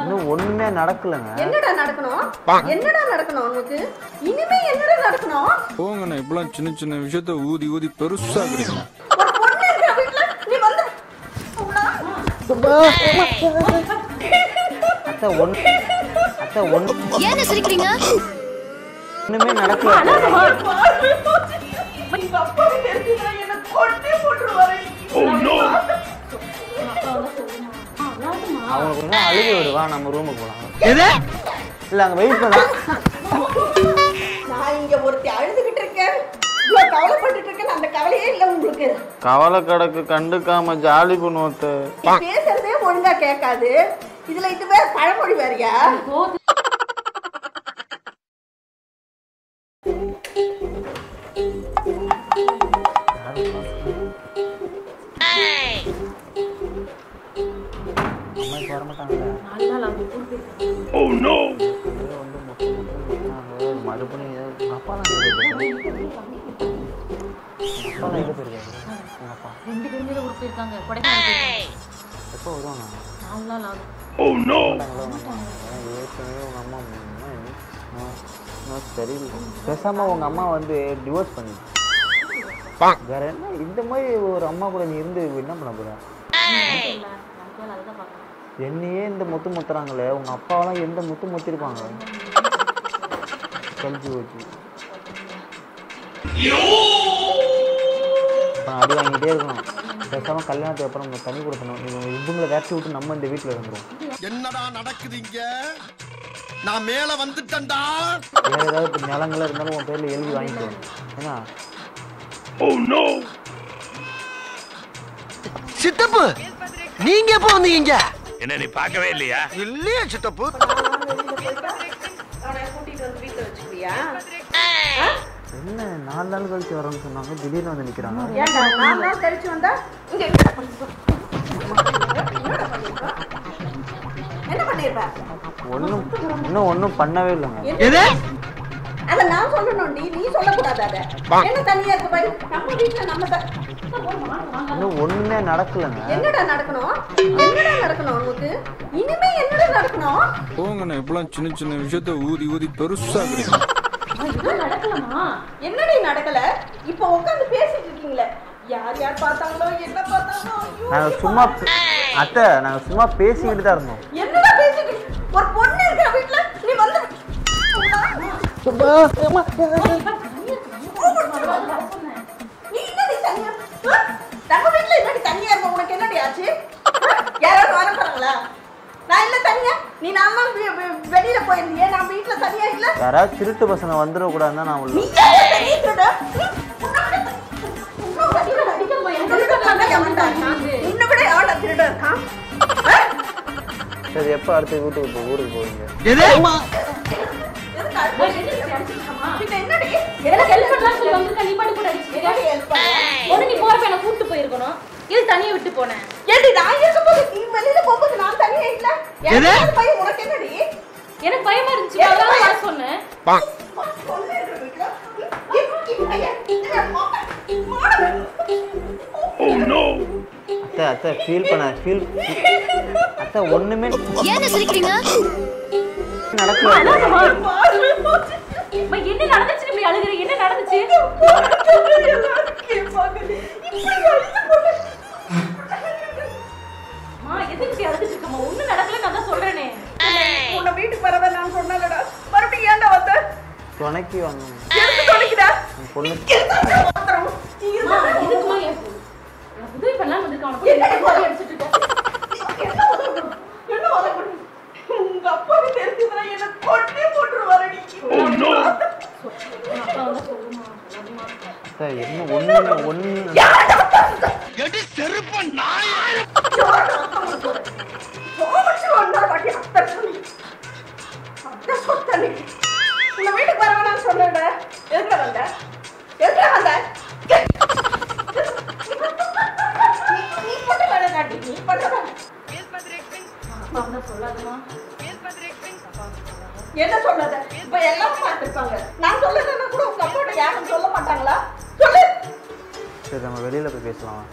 இன்னும் ஒண்ணுமே நடக்கலங்க. என்னடா நடக்கணும்? என்னடா நடக்கணும் உனக்கு இனிமே என்னடா நடக்கணும்? போங்கண்ணே இப்பெல்லாம் சின்ன சின்ன விஷயத்த ஊதி ஊதி நீ வந்து அத்தை ஒண்ணு அத்தை ஒண்ணு ஏன் சிரிக்கிறீங்க? ஒண்ணுமே நடக்கல. தெரிஞ்சுக்கிறா என்ன கொண்டே போட்டுருவாரு. அவங்களுக்கு கொஞ்சம் அழுக விடுவா நம்ம ரூமுக்கு போலாம். இல்ல அங்க வெயிட் பண்ண. நான் இங்க ஒருத்தி அழுதுகிட்டு இருக்கேன். இவ்வளவு கவலைப்பட்டுட்டு இருக்கேன். அந்த கவலையே இல்ல உங்களுக்கு. கவலை கிடக்கு கண்டுக்காம ஜாலி. நீ பேசுறதே ஒழுங்கா கேட்காது. இதுல இது வேற பழமொழி வேறயா? நாங்க மறுபடியும் எங்க அப்பா ரெண்டு பேருமே ஊருக்கு போயிருக்காங்க கொடைக்கானல் எப்போ வருவாங்க நாலு நாள் ஆகும் மாட்டாங்களா மாட்டாங்க ஏற்கனவே உங்க அம்மா தெரியல பேசாம உங்க அம்மா வந்து டிவோர்ஸ் பண்ணி வேற என்ன? இந்த மாதிரி ஒரு அம்மா கூட நீ இருந்து என்ன பண்ண போற? என்னையே இந்த முத்து முத்துறாங்களே உங்க அப்பாவெல்லாம் எந்த முத்து முத்திருப்பாங்க? கழிச்சு வச்சு அப்புறம் அடி வாங்கிட்டே இருக்கணும். பேசாம கல்யாணத்துக்கு அப்புறம் தண்ணி கொடுக்கணும். இவங்க இவங்களை வேட்டி விட்டு நம்ம இந்த வீட்டில் இருந்துரும் என்னடா நடக்குது இங்க? நான் மேல வந்துட்டேன்டா. வேற ஏதாவது நிலங்களா இருந்தாலும் உன் பேர்ல எழுதி வாங்கிக்கோ. ஏன்னா? சித்தப்பு நீங்க எப்போ வந்தீங்க என்ன நீ பார்க்கவே இல்லையா? இல்லையா சித்தப்பு. என்ன நாலு நாள் கழிச்சு வரோம்னு சொன்னாங்க திடீர்னு வந்து நிக்கிறாங்க. ஏன்டா நாலு நாள் கழிச்சு வந்தா இங்க? என்ன பண்ணிருப்ப? ஒன்றும் இன்னும் ஒன்றும் பண்ணவே இல்லைங்க. எது? அத நான் சொல்லணும்டி நீ சொல்லக்கூடாது அத. என்ன தனியா இருக்கு பாரு? நம்ம வீட்டுல நம்ம இன்னும் ஒண்ணுமே நடக்கலைங்க. என்னடா நடக்கணும்? என்னடா நடக்கணும் உனக்கு இனிமே என்னடா நடக்கணும்? போங்கண்ணே இப்பெல்லாம் சின்ன சின்ன விஷயத்த ஊதி ஊதி இதெல்லாம் நடக்கலாமா என்னடி நடக்கல? இப்ப உட்காந்து பேசிட்டு இருக்கீங்களே. யார் யார் பார்த்தாங்களோ என்ன பார்த்தாங்களோ சும்மா அத்தை நாங்கள் சும்மா பேசிக்கிட்டு தான் இருந்தோம். என்னடா பேசிட்டு இருக்க? ஒரு பொண்ணு இருக்கிற வீட்டுல நீ வந்து நீ வெ- வெளியில போயிருந்தியே நான் வீட்டுல தனியா இல்ல? யாராவது திருட்டு பசங்க வந்துடக்கூடாதுன்னு தான் நான் உள்ள? சரி எப்போ அடுத்த வீட்டுக்கு போ ஊருக்கு போவீங்க? எனக்கு ஹெல்ப் பண்ணலாம் சொல்லி வந்து நீ பண்ணி கூட? ஒண்ணு நீ போறப்ப என்ன கூட்டு போயிருக்கணும். இது தனியா விட்டு போனேன். ஏண்டி நான் இருக்கும்போது நீ வெளியில போகும்போது நான் தனியா இல்ல? எது? எனக்கு பையன் உனக்கு என்னடி? எனக்கு பயமா இருந்துச்சு. அதனால நான் சொன்னேன். மாணவன். அத்தை அத்தை ஃபீல் பண்ண ஃபீல் அத்தை ஒண்ணுமே ஏன் சிரிக்கிறீங்க? நடக்கல. என்ன நடந்துச்சு இப்படி அழுகுறீங்க என்ன நடந்துச்சு? என்ன சொல்லாத? இப்ப எல்லாரும் பார்த்துருப்பாங்க. நான் சொல்லலன்னா கூட உங்க அப்பாவோட யாரும் சொல்ல மாட்டாங்களா? சொல்லு. சரி நம்ம வெளியில போய் பேசலாம்?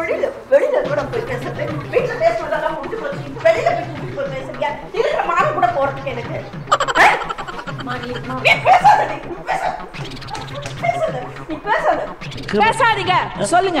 வெளியில வெளியில கூட போய் பேசுறது? வீட்டுல பேசுறதெல்லாம் முடிஞ்சு போச்சு. வெளியில போய் கூட்டிட்டு போய் பேசுறீங்க. இருக்கிற மாலை கூட போறதுக்கு எனக்கு. பேசாதீங்க. சொல்லுங்க.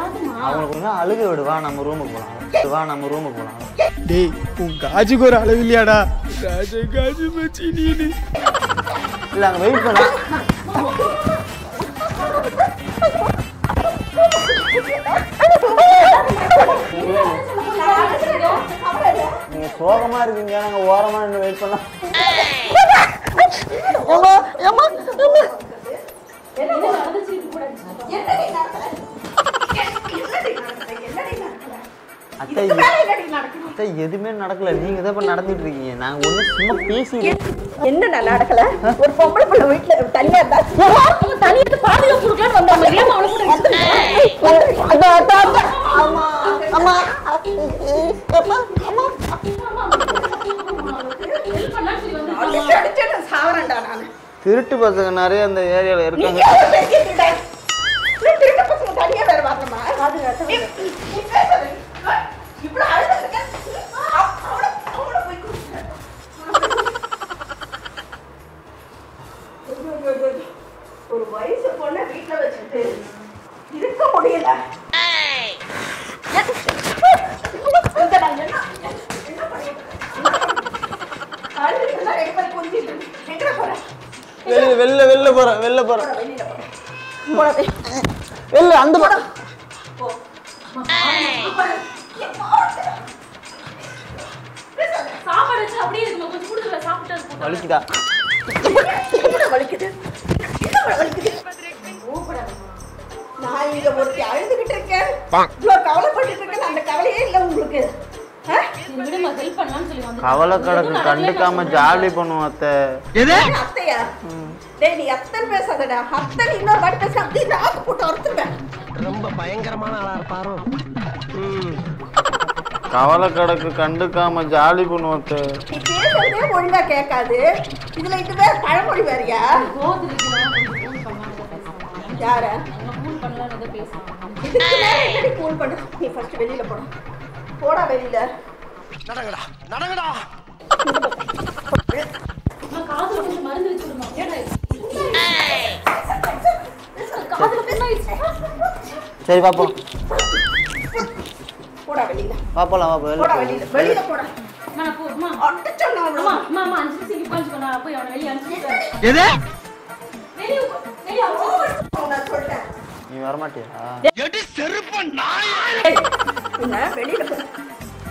அவங்களுக்கு கொஞ்சம் அழுக விடு. வா நம்ம ரூமுக்கு போகலாம் வா நம்ம ரூமுக்கு போகலாம் டேய் உன் காஜுக்கு ஒரு அளவு இல்லையாடா? ராஜ காஜு மச்சி நீனு இல்லை அங்கே வெயிட் பண்ண. நீங்கள் சோகமாக இருக்கீங்க. நாங்கள் ஓரமாக நின்று வெயிட் பண்ணலாம். அத்தை? அத்தை எதுவுமே நடக்கல. நீங்கள் தான் இப்போ நடந்துட்டு இருக்கீங்க. நாங்கள் ஒன்றும் சும்மா பேசி என்ன நடக்கல? ஒரு பொம்பளை பிள்ளை வீட்டுல தனியா இருந்தா தனியாக பாதுகாப்பு வந்தாங்க அவளை கூட திருட்டு பசங்க நிறைய அந்த ஏரியாவில் நீ இருக்காங்க வெளில வெளில வெளில போறேன் வெளில போறேன் வெளில அந்த படம் வலிக்குதா? வலிக்குது நான் இங்க ஒருத்தி அழுதுகிட்டு இருக்கேன். கவலைப்பட்டு இருக்கேன். அந்த கவலையே இல்ல உங்களுக்கு. ஆ? சரி, விடுமா ஹெல்ப் பண்ணலாம்னு சொல்லி வந்து கவலை கிடக்கு கண்டுக்காம ஜாலி பண்ணுவோம் அத்தை. என்ன அத்தையா? டேய் நீ அத்தன் பேசாதடா. அத்தன் இன்னொரு வாட்டி பேச அப்படியே நாக்கு போட்டு அறுத்துருவேன். ரொம்ப பயங்கரமான ஆளா இருப்பாரோ? கவலை கிடக்கு கண்டுக்காம ஜாலி பண்ணுவோம் அத்தை. நீ பேசுறதே ஒழுங்கா கேட்காது. இதுல இது வேற பழமொழி வேறயா? யார? ஃபோன் பண்ணலாம் இதை பேசலாம் இதுக்கு மேல என்னடி கூல் பண்ண? நீ ஃபர்ஸ்ட் வெளியில போடா. போடா வெளியில. நடங்கடா நடங்கடா. சரி பாப்போம் போடா வெளியில. வா போலாம் வா போடா வெளியில. வெளியில போடா. நான் அம்மா. அம்மா அஞ்சு போய் அவனை வெளியே எது? வெளியே வெளியே நான் நீ வரமாட்டியா? எடி செருப்ப நாய். என்ன? வெளியில போ.